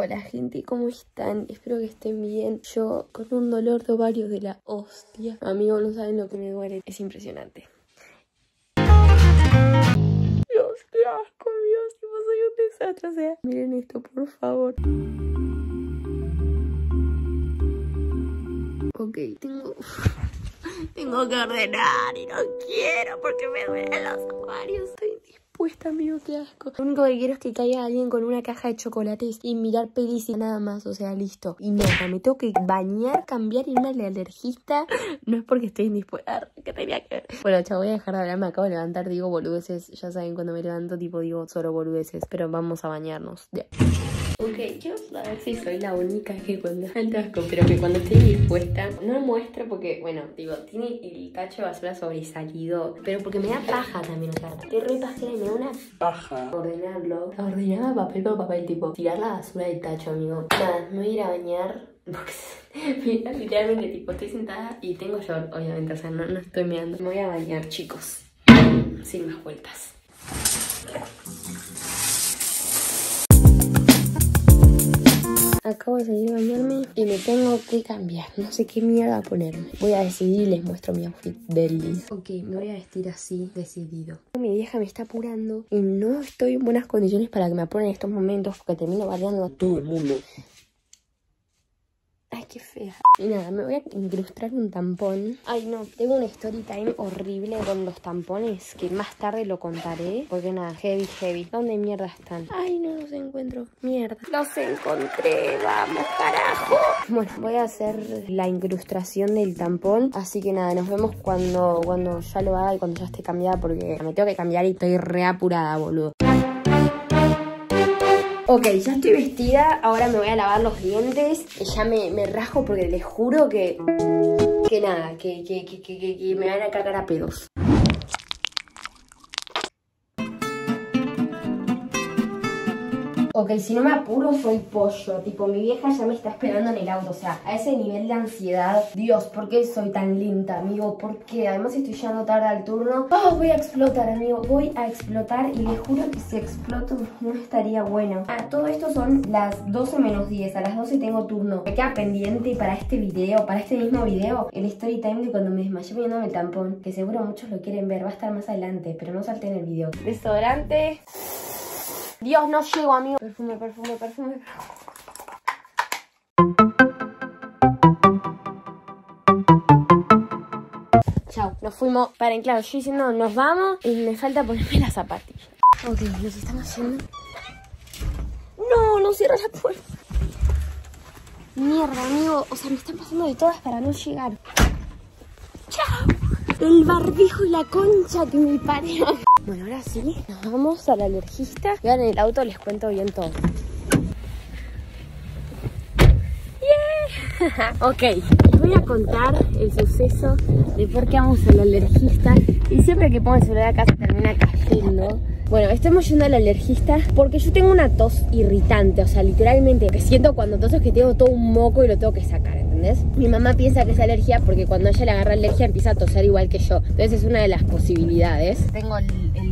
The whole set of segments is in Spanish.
Hola gente, ¿cómo están? Espero que estén bien. Yo con un dolor de ovario de la hostia. Amigos, no saben lo que me duele. Es impresionante. Dios, qué asco, Dios. Soy un desastre. O sea, miren esto, por favor. Ok, tengo... Tengo que ordenar y no quiero porque me duelen los ovarios. Estoy indispuesta, amigo, qué asco. Lo único que quiero es que caiga alguien con una caja de chocolates y mirar pelis y nada más. O sea, listo. Y nada, me tengo que bañar, cambiar, irme al alergista. No es porque estoy indispuesta, que tenía que ver. Bueno, chao, voy a dejar de hablar. Me acabo de levantar, digo boludeces. Ya saben, cuando me levanto, tipo, digo solo boludeces. Pero vamos a bañarnos. Ya. Ok, quiero saber si soy la única que cuando asco, pero que cuando estoy dispuesta, no lo muestro porque, bueno, digo, tiene el tacho de basura sobresalido, pero porque me da paja también, o sea, estoy re pajera y me da una paja ordenarlo. Ordenaba papel por papel, tipo, tirar la basura del tacho, amigo. Nada, me voy a ir a bañar. Mira, literalmente, tipo, estoy sentada y tengo short, obviamente, o sea, no, no estoy meando. Me voy a bañar, chicos. Sin más vueltas. Acabo de salir a bañarme y me tengo que cambiar. No sé qué mierda ponerme. Voy a decidir y les muestro mi outfit del día. Ok, me voy a vestir así, decidido. Mi vieja me está apurando y no estoy en buenas condiciones para que me apuren en estos momentos porque termino bardeando a todo el mundo. Qué fea. Y nada, me voy a incrustar un tampón. Ay, no, tengo un story time horrible con los tampones que más tarde lo contaré. Porque nada, heavy, heavy. ¿Dónde mierda están? Ay, no los encuentro. Mierda. Los encontré, vamos, carajo. Bueno, voy a hacer la incrustación del tampón. Así que nada, nos vemos cuando, cuando ya lo haga y cuando ya esté cambiada. Porque me tengo que cambiar y estoy re apurada, boludo. Ok, ya estoy vestida, ahora me voy a lavar los dientes. Ya me, me rasco porque les juro que... Que nada, que, que, que, que me van a cagar a pedos. Ok, si no me apuro soy pollo. Tipo, mi vieja ya me está esperando en el auto. O sea, a ese nivel de ansiedad. Dios, ¿por qué soy tan lenta, amigo? ¿Por qué? Además estoy llegando tarde al turno. Oh, voy a explotar, amigo. Voy a explotar y les juro que si exploto no estaría bueno. Ah, todo esto son las 12 menos 10. A las 12 tengo turno. Me queda pendiente para este video, para este mismo video, el story time de cuando me desmayé poniéndome el tampón. Que seguro muchos lo quieren ver. Va a estar más adelante, pero no salten el video. Desodorante. Dios, no llego, amigo. Perfume, perfume, perfume. Chao, nos fuimos. Paren, claro, yo diciendo nos vamos y me falta ponerme las zapatillas. Ok, nos estamos yendo. No, no cierra la puerta. Mierda, amigo. O sea, me están pasando de todas para no llegar. Chao. El barbijo y la concha que me parió. Bueno, ahora sí, nos vamos al alergista. Y ahora en el auto les cuento bien todo. Yeah. ok, les voy a contar el suceso de por qué vamos al alergista. Y siempre que pongo el celular acá se termina cayendo. Bueno, estamos yendo al alergista porque yo tengo una tos irritante, o sea, literalmente, que siento cuando toso es que tengo todo un moco y lo tengo que sacar, ¿entendés? Mi mamá piensa que es alergia porque cuando ella le agarra alergia empieza a toser igual que yo. Entonces es una de las posibilidades. Tengo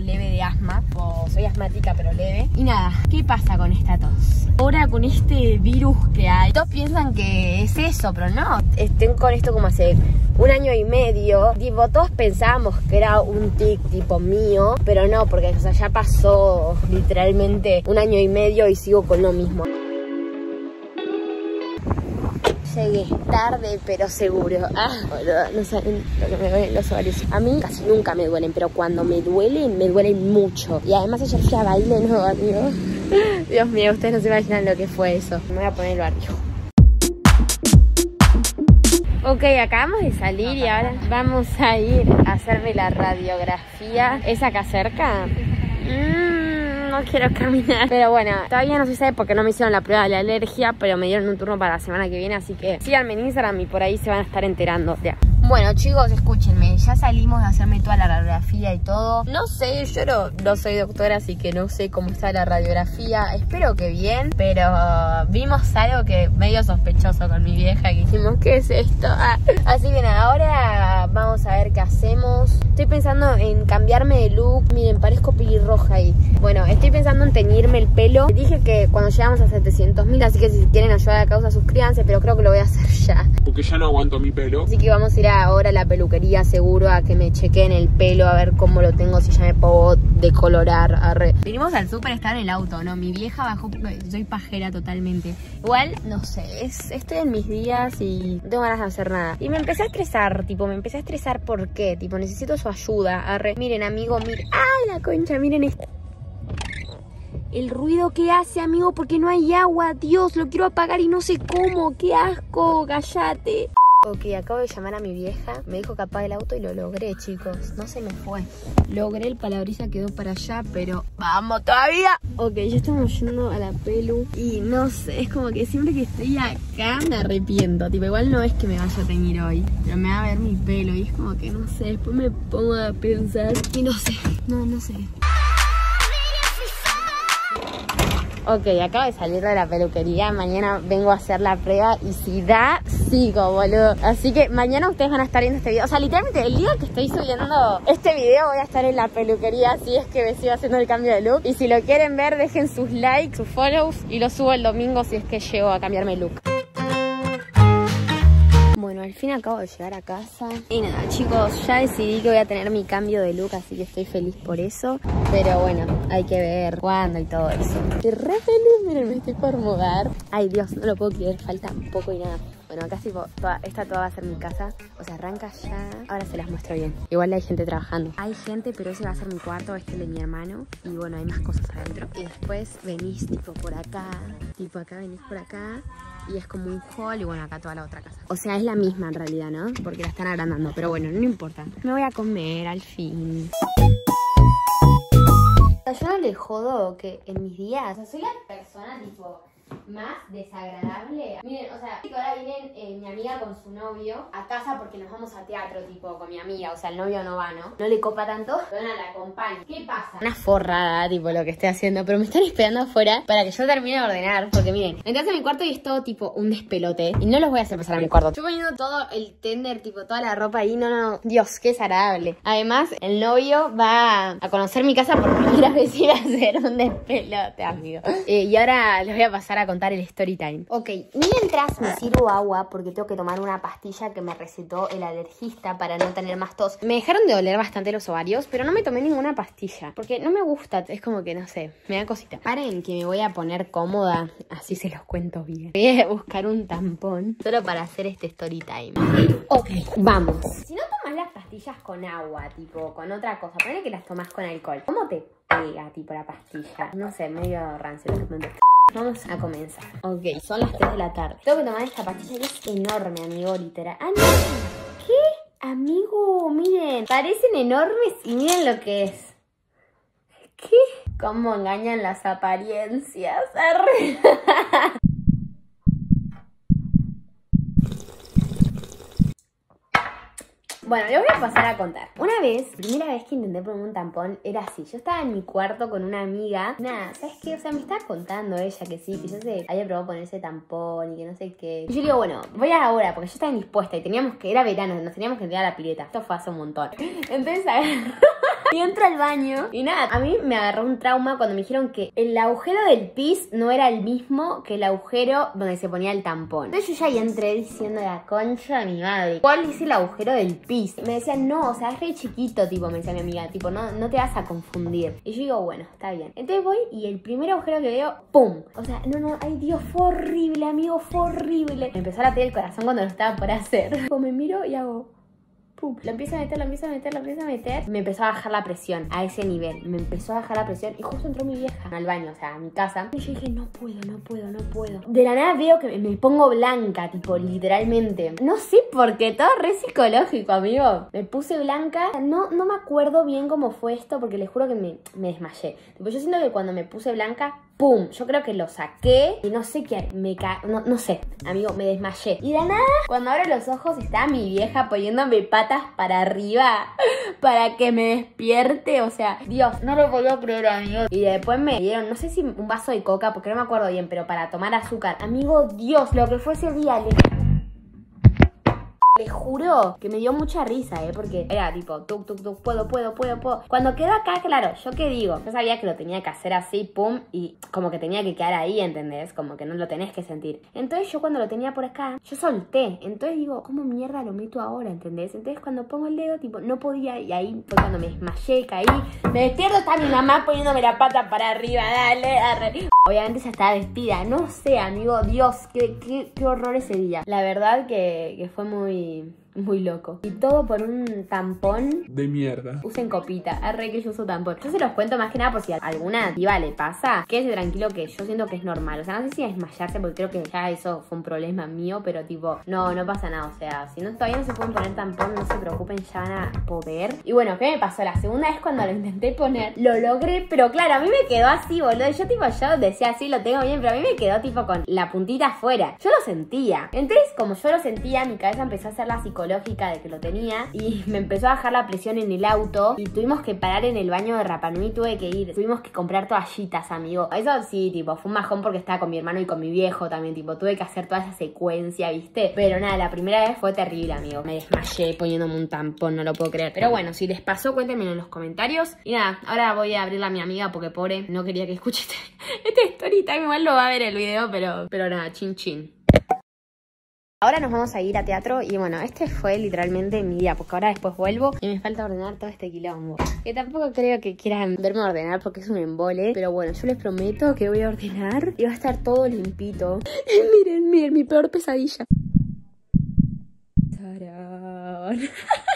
leve de asma, o soy asmática pero leve. Y nada, ¿qué pasa con esta tos? Ahora con este virus que hay, todos piensan que es eso, pero no. Estén con esto como hace un año y medio. Tipo, todos pensábamos que era un tic tipo mío, pero no, porque o sea, ya pasó literalmente un año y medio y sigo con lo mismo. Llegué tarde, pero seguro. Ah, no saben lo que me duelen los ovarios. A mí casi nunca me duelen, pero cuando me duelen, me duelen mucho. Y además ayer fui a baile, ¿no, amigo? Dios mío, ustedes no se imaginan lo que fue eso. Me voy a poner el barrio. Ok, acabamos de salir y ahora vamos a ir a hacerme la radiografía. ¿Es acá cerca? Mm, no quiero caminar. Pero bueno, todavía no se sabe porque no me hicieron la prueba de la alergia, pero me dieron un turno para la semana que viene, así que síganme en Instagram y por ahí se van a estar enterando. Ya. Bueno, chicos, escúchenme, ya salimos de hacerme toda la radiografía y todo. No sé, yo no, soy doctora, así que no sé cómo está la radiografía. Espero que bien, pero vimos algo que medio sospechoso con mi vieja, que dijimos, ¿qué es esto? Ah, así que ahora vamos a ver qué hacemos. Estoy pensando en cambiarme de look. Miren, parezco pelirroja ahí. Bueno, estoy pensando en teñirme el pelo. Dije que cuando llegamos a 700 mil, así que si quieren ayudar a la causa, suscríbanse, pero creo que lo voy a hacer ya. Porque ya no aguanto mi pelo. Así que vamos a ir a ahora la peluquería seguro a que me chequeen el pelo, a ver cómo lo tengo, si ya me puedo decolorar. Arre. Vinimos al súper, está en el auto, ¿no? Mi vieja bajó, soy pajera totalmente. Igual, no sé, es, estoy en mis días y no tengo ganas de hacer nada. Y me empecé a estresar, tipo, me empecé a estresar ¿por qué? Tipo, necesito su ayuda. Arre. Miren, amigo, miren. ¡Ay, la concha! Miren esto el ruido que hace, amigo, porque no hay agua. Dios, lo quiero apagar y no sé cómo. ¡Qué asco! ¡Cállate! Ok, acabo de llamar a mi vieja, me dijo que apague el auto y lo logré, chicos. No se me fue. Logré, el palabrisa quedó para allá, pero ¡vamos todavía! Ok, ya estamos yendo a la pelu y no sé, es como que siempre que estoy acá me arrepiento. Tipo, igual no es que me vaya a teñir hoy, pero me va a ver mi pelo y es como que no sé, después me pongo a pensar y no sé, no, no sé. Ok, acabo de salir de la peluquería. Mañana vengo a hacer la prueba y si da, sigo, boludo. Así que mañana ustedes van a estar viendo este video. O sea, literalmente el día que estoy subiendo este video voy a estar en la peluquería si es que me sigo haciendo el cambio de look. Y si lo quieren ver, dejen sus likes, sus follows y lo subo el domingo si es que llego a cambiarme el look. Bueno, al fin acabo de llegar a casa. Y nada, chicos, ya decidí que voy a tener mi cambio de look, así que estoy feliz por eso. Pero bueno, hay que ver cuándo y todo eso. Estoy re feliz, miren, me estoy por mudar. Ay, Dios, no lo puedo creer, falta un poco y nada. Bueno, acá tipo, esta toda va a ser mi casa. O sea, arranca ya. Ahora se las muestro bien. Igual hay gente trabajando. Hay gente, pero ese va a ser mi cuarto, este es de mi hermano. Y bueno, hay más cosas adentro. Y después venís tipo por acá. Tipo acá venís por acá y es como un hall y bueno, acá toda la otra casa. O sea, es la misma en realidad, ¿no? Porque la están agrandando, pero bueno, no importa. Me voy a comer al fin. Yo no le jodo que en mis días, o sea, soy la persona tipo más desagradable. Miren, o sea, ahora viene eh, mi amiga con su novio a casa porque nos vamos a teatro, tipo, con mi amiga. O sea, el novio no va, ¿no? No le copa tanto. Pero la acompaña. ¿Qué pasa? Una forrada, tipo, lo que estoy haciendo. Pero me están esperando afuera para que yo termine de ordenar. Porque miren, entras a mi cuarto y es todo, tipo, un despelote. Y no los voy a hacer pasar a mi cuarto. Estoy poniendo todo el tender, tipo, toda la ropa ahí. No, no, Dios, qué desagradable. Además, el novio va a conocer mi casa por primera vez y va a hacer un despelote, amigo. Eh, y ahora les voy a pasar a contar el story time. Ok, mientras me sirvo agua porque tengo que tomar una pastilla que me recetó el alergista para no tener más tos. Me dejaron de doler bastante los ovarios, pero no me tomé ninguna pastilla porque no me gusta. Es como que, no sé, me da cosita. Paren que me voy a poner cómoda, así se los cuento bien. Voy a buscar un tampón solo para hacer este story time. Ok, vamos. Si no tomas las pastillas con agua, tipo, con otra cosa, ponle que las tomas con alcohol. ¿Cómo te pega, tipo, la pastilla? No sé, medio rancio lo que Vamos a comenzar. Ok, son las 3 de la tarde. Tengo que tomar esta pastilla que es enorme, amigo, literal. ¡Ah, no! ¿Qué? Amigo, miren. Parecen enormes y miren lo que es. ¿Qué? ¿Cómo engañan las apariencias? Bueno, le voy a pasar a contar. Una vez, primera vez que intenté ponerme un tampón, era así. Yo estaba en mi cuarto con una amiga. Nada, ¿sabes qué? O sea, me estaba contando ella que sí, que yo sé, había probado ponerse tampón y que no sé qué. Y yo digo, bueno, voy ahora porque yo estaba indispuesta y teníamos que, era verano, nos teníamos que entrar a la pileta. Esto fue hace un montón. Entonces, y entro al baño y nada, a mí me agarró un trauma cuando me dijeron que el agujero del pis no era el mismo que el agujero donde se ponía el tampón. Entonces yo ya entré diciendo la concha de mi madre, ¿cuál es el agujero del pis? Me decían, no, o sea, es re chiquito, tipo, me decía mi amiga, tipo, no, no te vas a confundir. Y yo digo, bueno, está bien. Entonces voy y el primer agujero que veo, ¡pum! O sea, no, no, ay Dios, fue horrible, amigo, fue horrible. Me empezó a latir el corazón cuando lo estaba por hacer. Como me miro y hago, Pum, lo empiezo a meter, lo empiezo a meter, lo empiezo a meter. Me empezó a bajar la presión a ese nivel. Me empezó a bajar la presión y justo entró mi vieja al baño, o sea, a mi casa. Y yo dije, no puedo, no puedo, no puedo. De la nada veo que me pongo blanca, tipo, literalmente. No sé por qué, todo re psicológico, amigo. Me puse blanca. No, no me acuerdo bien cómo fue esto porque les juro que me, me desmayé. Tipo, yo siento que cuando me puse blanca ¡pum! Yo creo que lo saqué y no sé qué, me ca no, no sé, amigo, me desmayé. Y de nada, cuando abro los ojos está mi vieja poniéndome patas para arriba para que me despierte, o sea, Dios, no lo podía creer, amigo. Y después me dieron, no sé si un vaso de coca, porque no me acuerdo bien, pero para tomar azúcar. Amigo, Dios, lo que fue ese día, le le juro que me dio mucha risa, ¿eh? Porque era tipo, tuk, tuk, tuk, puedo, puedo, puedo, puedo. Cuando quedó acá, claro, ¿yo qué digo? Yo sabía que lo tenía que hacer así, pum, y como que tenía que quedar ahí, ¿entendés? Como que no lo tenés que sentir. Entonces yo cuando lo tenía por acá, yo solté. Entonces digo, ¿cómo mierda lo meto ahora, ¿entendés? Entonces cuando pongo el dedo, tipo, no podía, y ahí fue cuando me desmayé, caí. Me despierto, está mi mamá poniéndome la pata para arriba, dale, arre. Obviamente ya estaba vestida, no sé, amigo, Dios, qué, qué, qué horror ese día. La verdad que fue muy me muy loco. Y todo por un tampón. De mierda. Usen copita. Arre que yo uso tampón. Yo se los cuento más que nada por si a alguna diva le pasa. Quédese tranquilo que yo siento que es normal. O sea, no sé si desmayarse porque creo que ya eso fue un problema mío. Pero tipo, no, no pasa nada. O sea, si no todavía no se pueden poner tampón, no se preocupen, ya van a poder. Y bueno, ¿qué me pasó? La segunda vez cuando lo intenté poner, lo logré. Pero claro, a mí me quedó así, boludo. Yo tipo, yo decía así, lo tengo bien. Pero a mí me quedó tipo con la puntita afuera. Yo lo sentía. Entonces, como yo lo sentía, mi cabeza empezó a hacer la psicología lógica de que lo tenía y me empezó a bajar la presión en el auto y tuvimos que parar en el baño de Rapanui, tuve que ir, tuvimos que comprar toallitas, amigo. Eso sí, tipo, fue un majón porque estaba con mi hermano y con mi viejo también, tipo, tuve que hacer toda esa secuencia, ¿viste? Pero nada, la primera vez fue terrible, amigo. Me desmayé poniéndome un tampón, no lo puedo creer. Pero bueno, si les pasó, cuéntenmelo en los comentarios. Y nada, ahora voy a abrirla a mi amiga porque pobre, no quería que escuche este, este story time. Igual lo va a ver el video, pero, pero nada, chin chin. Ahora nos vamos a ir a teatro y bueno, este fue literalmente mi día, porque ahora después vuelvo y me falta ordenar todo este quilombo. Que tampoco creo que quieran verme ordenar porque es un embole, pero bueno, yo les prometo que voy a ordenar y va a estar todo limpito. Y miren, miren, mi peor pesadilla.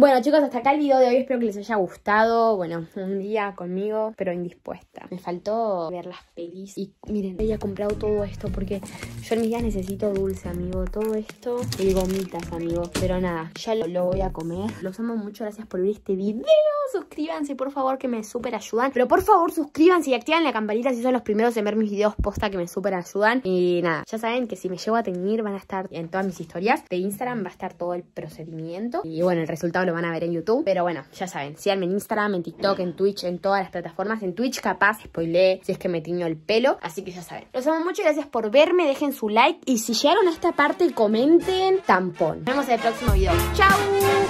Bueno chicos, hasta acá el video de hoy, espero que les haya gustado. Bueno, un día conmigo, pero indispuesta. Me faltó ver las pelis y miren, había comprado todo esto porque yo en mis días necesito dulce, amigo. Todo esto y gomitas, amigo. Pero nada, ya lo, lo, voy a comer. Los amo mucho, gracias por ver este video. Suscríbanse, por favor, que me súper ayudan. Pero por favor, suscríbanse y activen la campanita si son los primeros en ver mis videos posta que me súper ayudan. Y nada, ya saben que si me llevo a tener van a estar en todas mis historias de Instagram, va a estar todo el procedimiento. Y bueno, el resultado lo van a ver en YouTube. Pero bueno, ya saben, síganme en Instagram, en TikTok, en Twitch, en todas las plataformas. En Twitch capaz spoilé si es que me tiño el pelo. Así que ya saben. Los amo mucho, gracias por verme. Dejen su like. Y si llegaron a esta parte, comenten tampón. Nos vemos en el próximo video. ¡Chao!